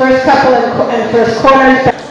first couple and, and first corners.